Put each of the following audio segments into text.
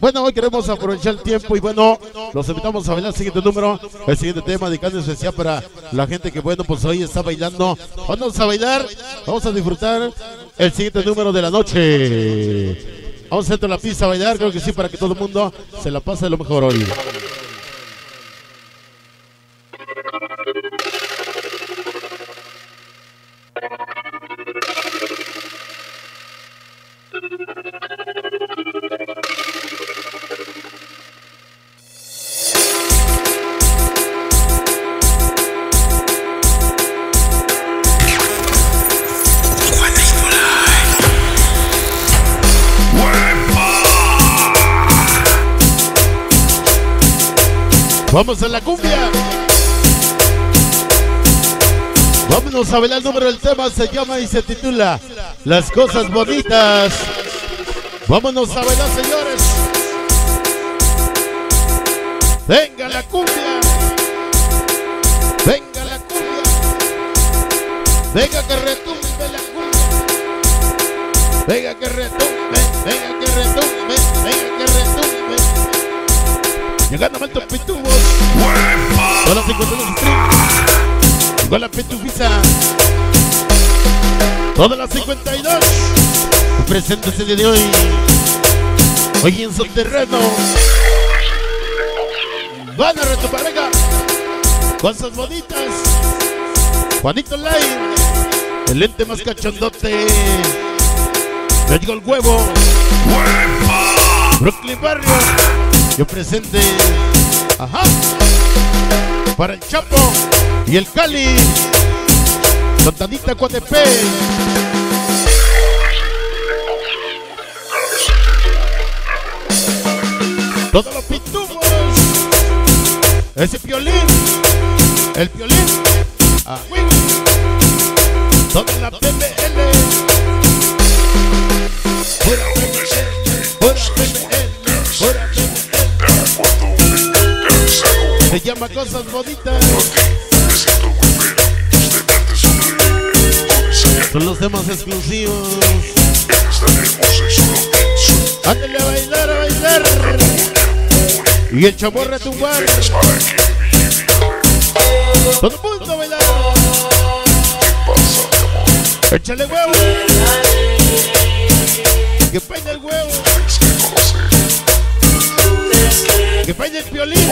Bueno, hoy queremos aprovechar el tiempo y bueno, los invitamos a bailar el siguiente número, el siguiente tema, dedicando especial para la gente que bueno, pues hoy está bailando. Vamos a bailar, vamos a disfrutar el siguiente número de la noche. Vamos a entrar a la pista a bailar, creo que sí, para que todo el mundo se la pase de lo mejor hoy. Vamos a la cumbia. Vámonos a ver el número del tema, se llama y se titula Las cosas bonitas. Vámonos a bailar, señores. Venga la cumbia. Venga la cumbia. Venga que retumbe la cumbia. Venga que retumbe, venga que retumbe. Llegando altos pitubos. Son las 52 Street. Con la. Todas las 52. Presentes el día de hoy. Hoy en su terreno. Van a retomar, venga. Cosas bonitas. Juanito Line. El lente más cachondote. Ya llegó el huevo. Brooklyn Barrio. Yo presente. Ajá. Para el Chapo y el Cali. Santadita Coatepe. Todos los pitubos. Ese violín. El violín. Ah. Toda la Se llama Cosas Bonitas. Son los temas exclusivos. Ándale a bailar, a bailar. Y el chamorro a tumbar. Todo el mundo a bailar. Échale huevo. Que peine el huevo. Que peine el violín.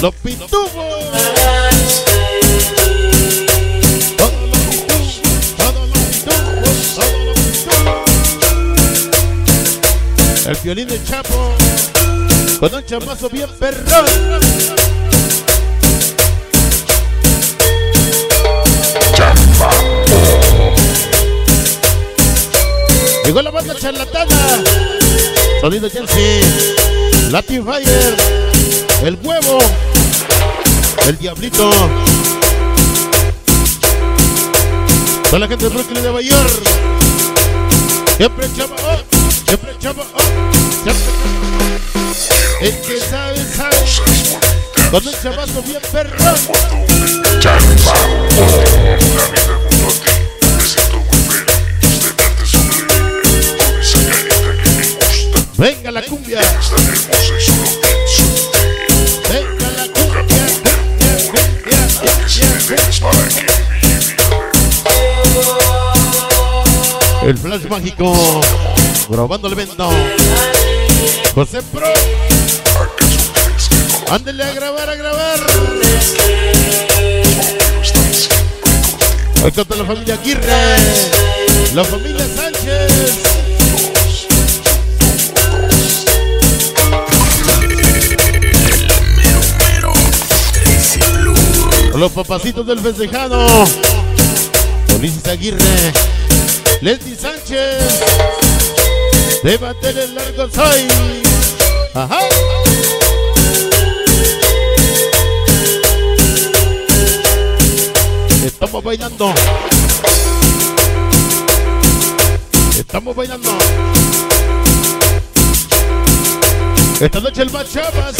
Los pitubos. Todos los pitubos. Todos los pitubos. Todos los pitubos. El violín del Chapo. Con un chamazo bien perrón. Llegó la banda charlatana. Sonido Chelsea. Latin Fire. El huevo. El diablito. Toda la gente de Brooklyn de Nueva York. Siempre chama, oh, siempre chama, oh, siempre. El que sabe, sabe. Con un chamazo bien perrón. Mágico. Grabando el evento. José Pro. Ándele a grabar, a grabar. Ahí está la familia Aguirre. La familia Sánchez. Los papacitos del festejado. Ulises Aguirre. Leslie Sánchez. De el largo soy. Ajá. Estamos bailando. Estamos bailando. Esta noche el Machabas.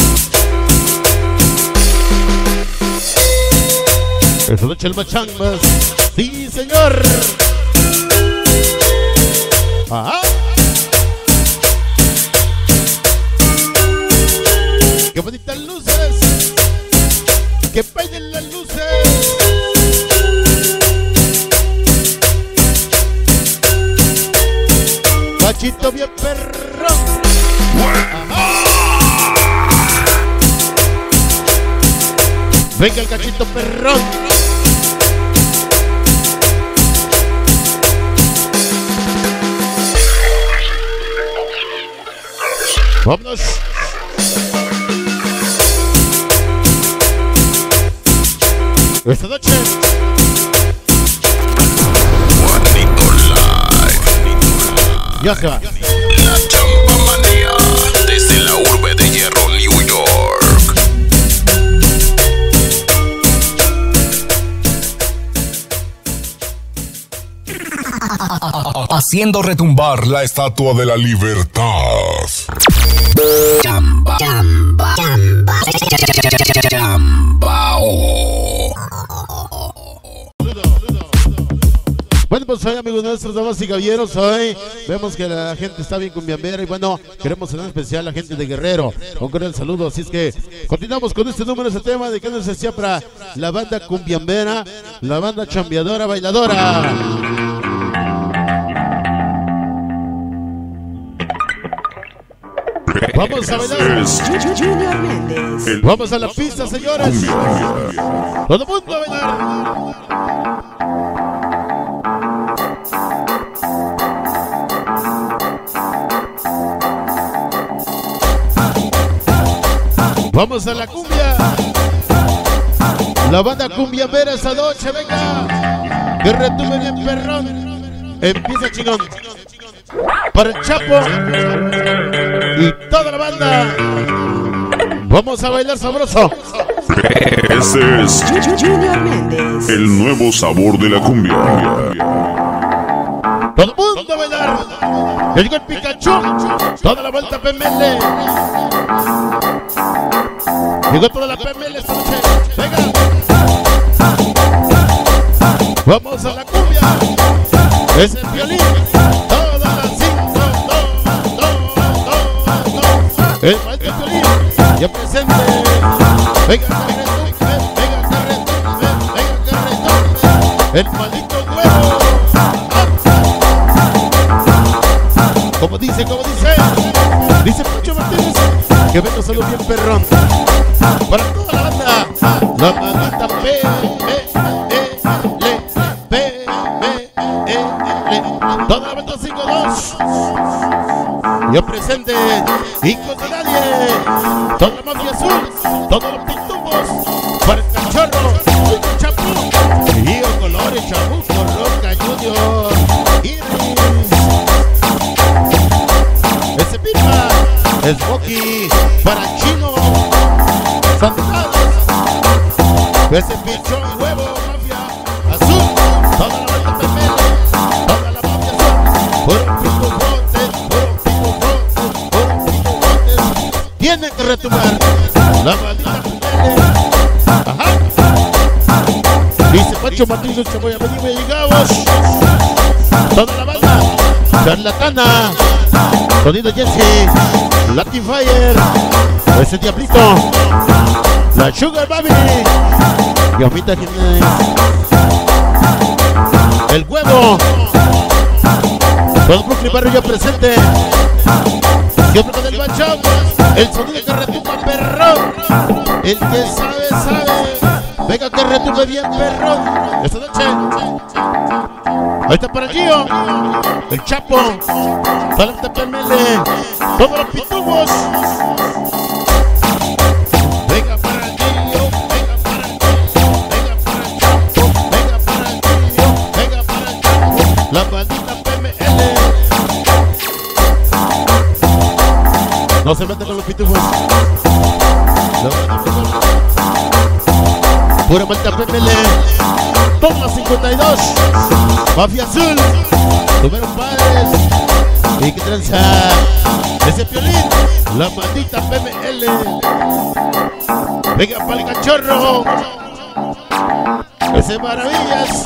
Esta noche el Machambas. Sí, señor papá. ¡Qué bonitas luces! ¡Que bailen las luces! Guachito bien perro. Ajá. Venga el cachito perrón. Vámonos. Esta noche. Ya se va. La Champamanía, desde la urbe de hierro, New York. Haciendo retumbar la estatua de la libertad. Chamba, chamba, chamba, chambao. Bueno, pues hoy, amigos nuestros, damas y caballeros, hoy vemos que la gente está bien cumbiambera y bueno, queremos en especial a la gente de Guerrero. Un cordial saludo, así es que continuamos con este número, este tema de que nos para la banda cumbiambera, la banda chambeadora, bailadora. Vamos a bailar. Junior Méndez. Vamos a la pista, señores. Todo el mundo a bailar. Vamos a la cumbia. La banda cumbia vera esa noche, venga. Que retuve bien perrón. Empieza chingón. Para el Chapo y toda la banda. Vamos a bailar sabroso. Ese es el nuevo sabor de la cumbia. Todo el mundo a bailar. Ya llegó el Pikachu. Toda la vuelta PML. Llegó toda la PML esta noche. Venga. Vamos a la cumbia. Es el violín. Venga. Venga, carretón. Venga, carretón. El maldito huevo. Como dice, como dice, dice Pancho Martínez, que venga solo bien perrón. Para toda la banda, la bandita P, la banda 5-2. Yo presente, hijos de nadie, toda la mafia azul, todos los Dice Pancho Martínez que voy a venir, me llegamos. Toda la banda, charlatana. Sonido Jesse, Latin Fire, ese diablito, la Sugar Baby, Yomita Jiménez, el huevo, todo Brooklyn Barrio ya presente, siempre con el bachón, el sonido que retumba perrón, el que sabe, sabe, venga que retumbe bien perrón, esta noche. Ahí está para Gio, el Chapo, Talente PML, todos los pitubos. Venga para Gio, venga para Gio, venga para Chapo, venga para Gio, venga para Chapo, la maldita PML. No se mete con los pitubos. Pura maldita PML. Toma 52. Mafia Azul. Número padres. Y que tranza. Ese piolín. La maldita PML. Venga para el cachorro. Ese maravillas.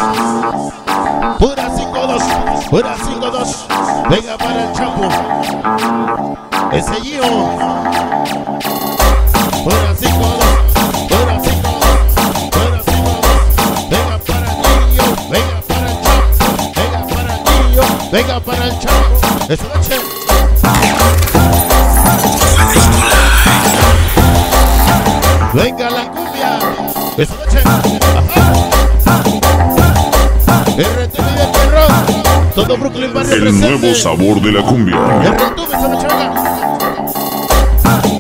Pura 5-2. Pura 5-2. Venga para el chapo. Ese Gio. Venga para el chavo. Es noche. Venga la cumbia. Es noche. RTV de perro. Todo Brooklyn va a El nuevo sabor de la cumbia. RTV, esa noche, venga.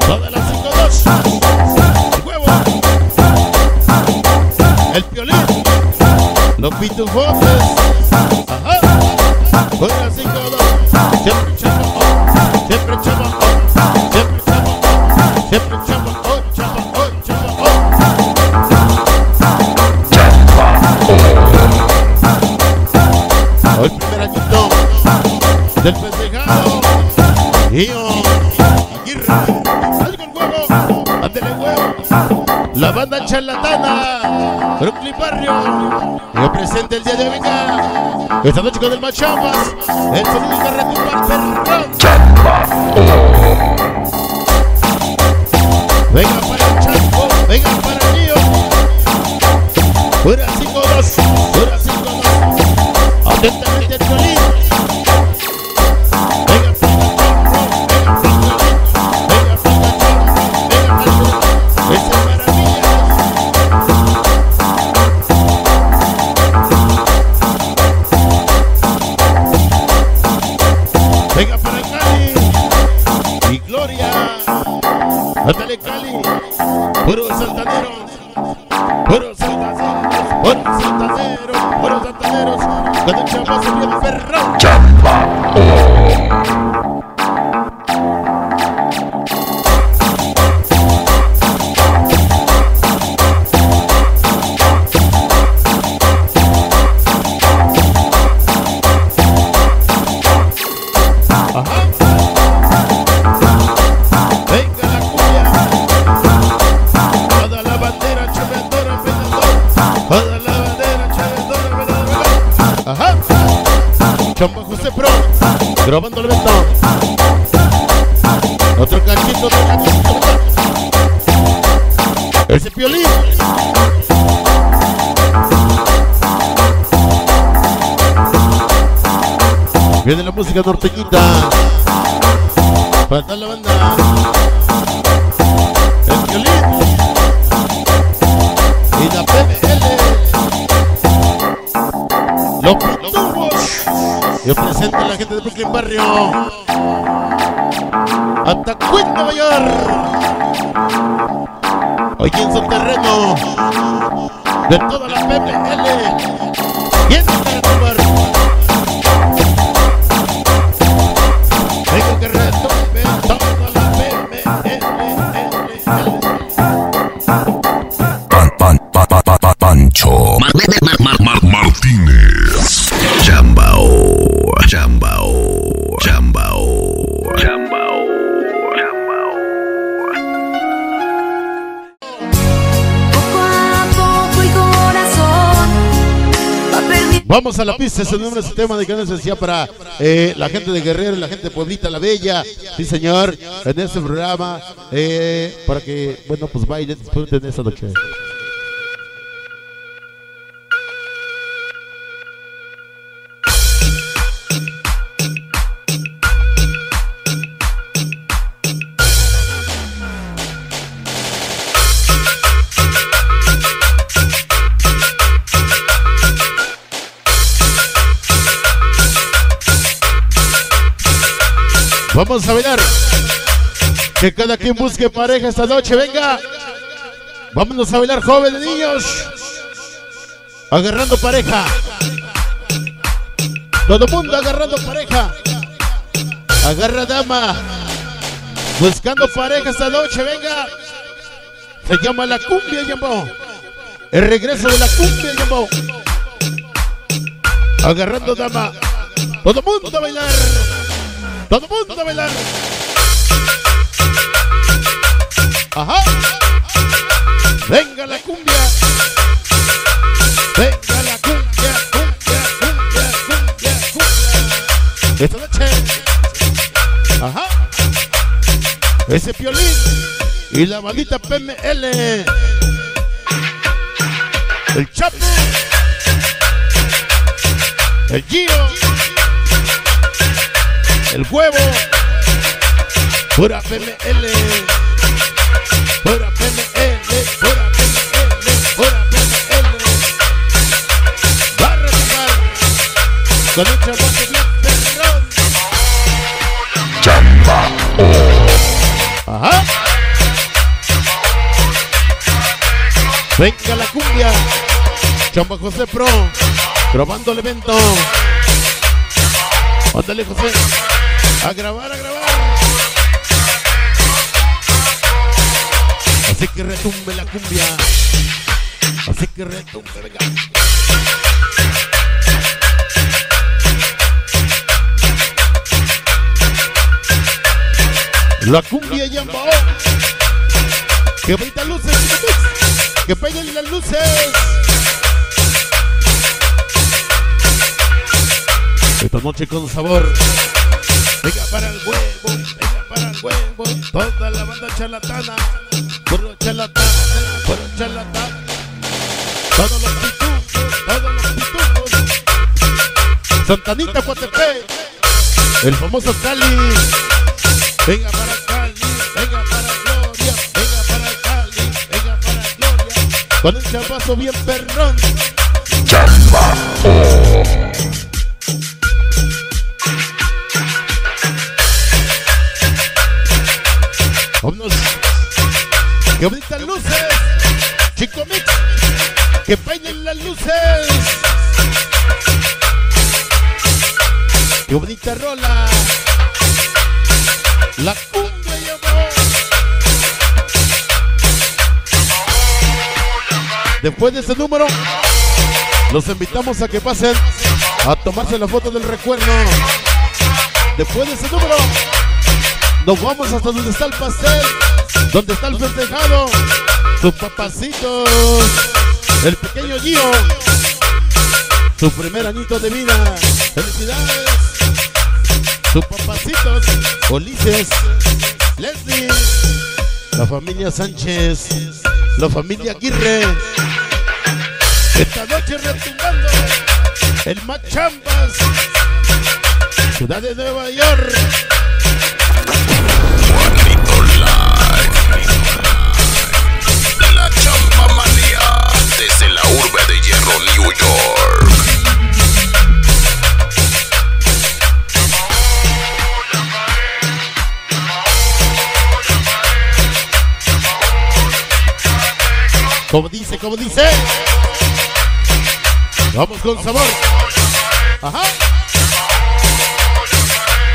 Todas las 5-2. El piolín. Los pitufos. Banda charlatana, Brooklyn Barrio, yo presente el día de hoy. Esta noche con el Machamas, el sonido de retumbar perrón. Música norteñita. Falta la banda. El violín. Y la PBL. Los pitubos. Yo presento a la gente de Brooklyn Barrio. Hasta Queen, Nueva York. Hoy en su terreno. De toda la PBL. Vamos a la pista, ese número ese tema de que decía para eh, la gente de Guerrero, la gente de Pueblita la Bella, sí señor, en este programa, eh, para que, bueno, pues bailen, disfruten esa noche. A bailar. Que cada quien busque pareja esta noche, venga. Vámonos a bailar, jóvenes niños. Agarrando pareja. Todo mundo agarrando pareja. Agarra dama. Buscando pareja esta noche, venga. Se llama la cumbia, llamó. El regreso de la cumbia, llamó. Agarrando dama. Todo mundo a bailar. Todo mundo a bailar. Ajá. Venga la cumbia. Venga la cumbia, cumbia, cumbia, cumbia, cumbia. Esta noche. Ajá. Ese piolín. Y la bandita PML. El Chapo. El Gio huevo. Pura PML. Pura PML. Pura PML. Pura PML. Barra barra. Con un chamote bien perrón. Chamba. Ajá. Venga la cumbia. Chamba José Pro. Probando el evento. Ándale, José. A grabar, a grabar. Así que retumbe la cumbia. Así que retumbe, venga. La cumbia Yambao. Que brinda luces, que peguen las luces. Esta noche con sabor. Venga para el huevo, venga para el huevo. Toda la banda charlatana. Puro charlatán, puro charlatán. Todos los pitufos, todos los pitufos. Santanita, Coatepec. El famoso Cali. Venga para Cali, venga para Gloria, venga para Cali, venga para Gloria. Con el chapazo bien perrón. Vámonos. Que bonitas luces. Chico Mix. Que bailen las luces. Qué bonita rola. La cumbia llamó. Después de ese número, los invitamos a que pasen a tomarse la foto del recuerdo. Después de ese número, nos vamos hasta donde está el pastel, donde está el festejado, sus papacitos, el pequeño Gio, su primer añito de vida. Felicidades, sus papacitos, Ulises, Leslie, la familia Sánchez, la familia Aguirre. Esta noche retumbando el Machambas, ciudad de Nueva York. Como dice, como dice. Vamos con sabor. Ajá.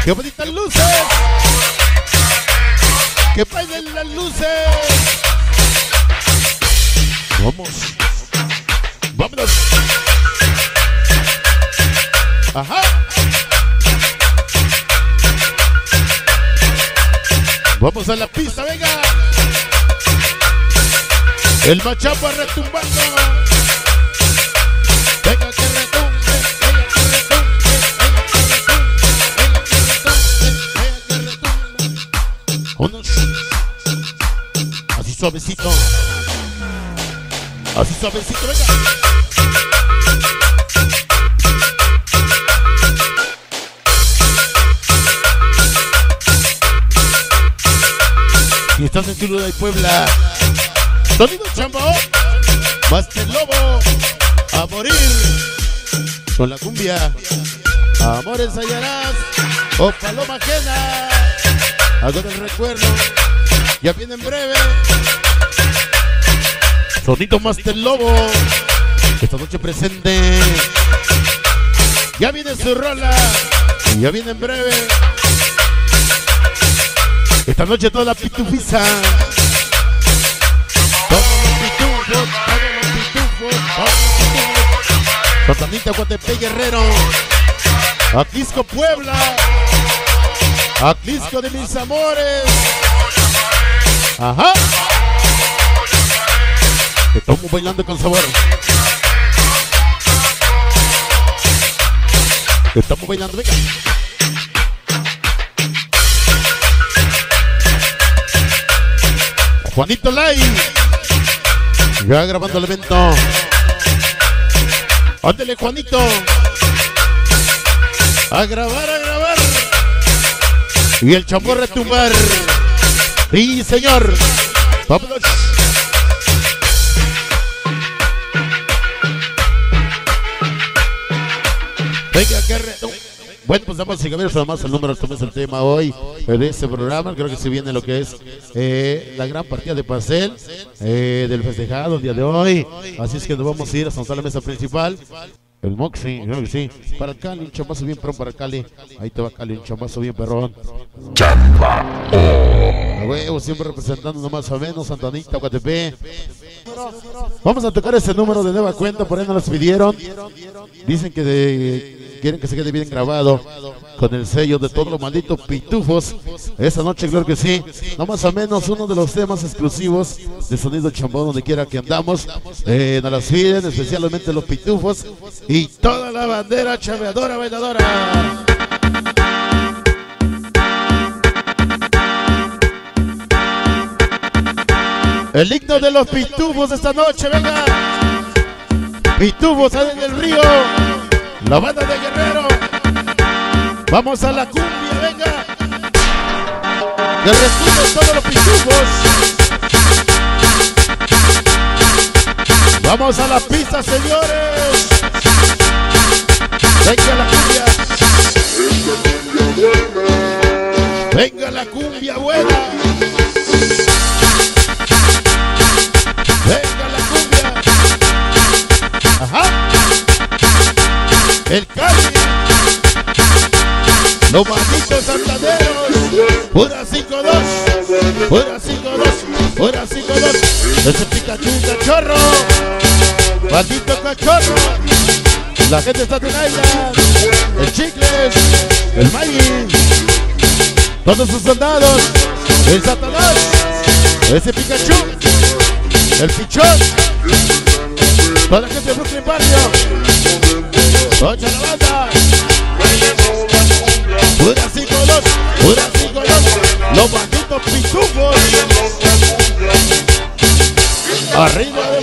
Qué bonitas luces. Que bailen las luces. Vamos. Ajá. Vamos a la pista, venga. El machapa retumbando. Venga que retumbe, venga que retumbe, venga que retumbe, venga que retumbe, venga que retumbe. Unos. Así suavecito. Así suavecito, venga. Tuluda y Puebla. Sonido Chambo, Master Lobo, a morir con la cumbia. Amores hallarás, o paloma ajena, algo del recuerdo, ya viene en breve. Sonido Master Lobo, esta noche presente. Ya viene su rola, ya viene en breve. Esta noche toda la pitufiza. Todos los pitufos, todos los pitufos, Guerrero. Atlisco, Puebla. Atlisco de mis amores. Ajá. Estamos bailando con sabor. Estamos bailando, venga. Juanito Live. Ya grabando el evento. Ándele, Juanito. A grabar, a grabar. Y el chambón retumbar. Sí, señor. Vámonos. Venga, que. Bueno, pues vamos a llegar nada más el número, tomemos el tema hoy eh, de este programa. Creo que se viene lo que es eh, la gran partida de pastel eh, del festejado el día de hoy. Así es que nos vamos a ir hasta la mesa principal. El Moxie, creo que sí. Para Cali, un chamazo bien perrón para Cali. Ahí te va Cali, un chamazo bien perrón. A huevo, siempre representando nomás o menos Santanita, Guatepé. Vamos a tocar ese número de nueva cuenta, por ahí nos pidieron. Dicen que de- quieren que se quede bien grabado con el sello de todos los malditos pitufos. Esa noche, claro que sí. No más o menos uno de los temas exclusivos de Sonido Chambón, donde quiera que andamos. Eh, nos las piden, especialmente los pitufos y toda la bandera chaveadora, bailadora. El himno de los pitufos esta noche, venga. Pitufos salen del río. La banda de Guerrero. Vamos a la cumbia, venga. Que resumen todos los pitufos. Vamos a la pista, señores. Venga la cumbia. Venga la cumbia buena. Los malditos santaneros. Pura 5-2. Pura 5-2. Pura 5-2. Ese Pikachu cachorro. Maldito cachorro. La gente está en Island. El Chicles. El Magin. Todos sus soldados. El Satanás. Ese Pikachu. El Pichón. Toda la gente de Brooklyn Barrio. Ocha la banda. Pura 5-2. Pura 5-2. Los. Arriba de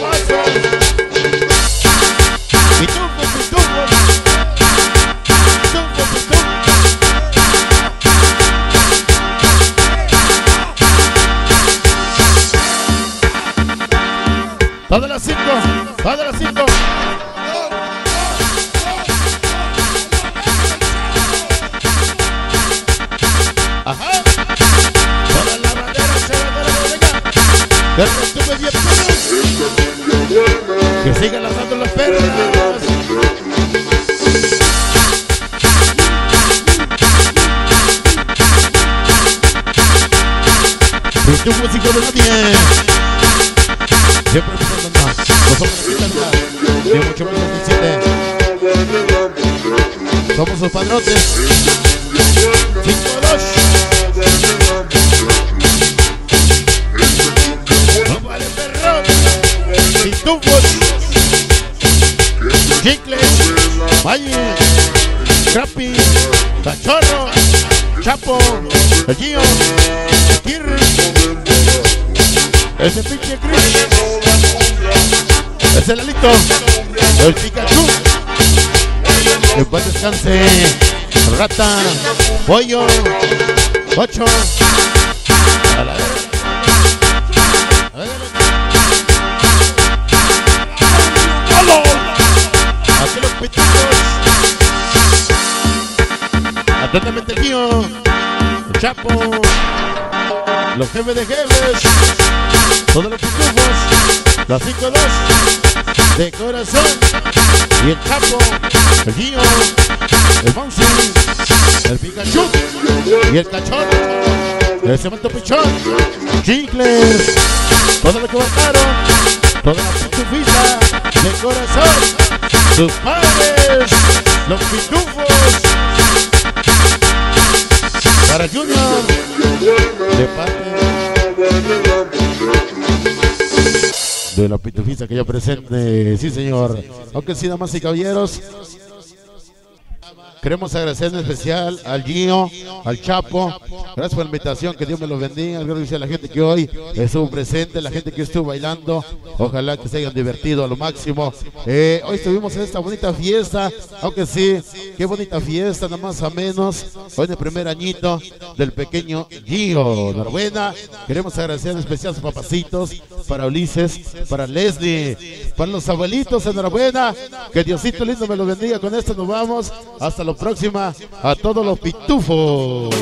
Que sigan lanzando las perras. Tu músico de nadie. Siempre representando más. No somos la vitalidad. De mucho menos 27. Somos sus padrotes. 5-2. Pitufos. Chicles. Valle. Crappy. Cachorro. Chapo. El Gio. Kirri. Ese pinche Chris. Ese Lalito. El Pikachu. En paz descanse. Rata. Pollo. Ocho. A. Atentamente el Gio. El Chapo. Los jefes de jefes. Todos los pitufos. La 5-2. De corazón. Y el Chapo. El Gio. El Monsi. El Pikachu. Y el Cachorro. El Cemento Pichón. Chicles. Todo lo que bajaron. Toda la pitufita. De corazón. Sus padres. Los pitufos. Para Junior. De parte de la pitufista que ya presente, sí señor. Aunque sí, damas y caballeros, queremos agradecer en especial al Gio, al Chapo. Gracias por la invitación, que Dios me los bendiga. Gracias a la gente que hoy estuvo presente, la gente que estuvo bailando. Ojalá que se hayan divertido a lo máximo. Eh, hoy estuvimos en esta bonita fiesta, aunque sí, qué bonita fiesta, nada más a menos. Hoy en el primer añito del pequeño Gio. Enhorabuena. Queremos agradecer en especial a sus papacitos, para Ulises, para Leslie, para los abuelitos. Enhorabuena. Que Diosito lindo me lo bendiga. Con esto nos vamos. Hasta lo próxima a todos los pitufos.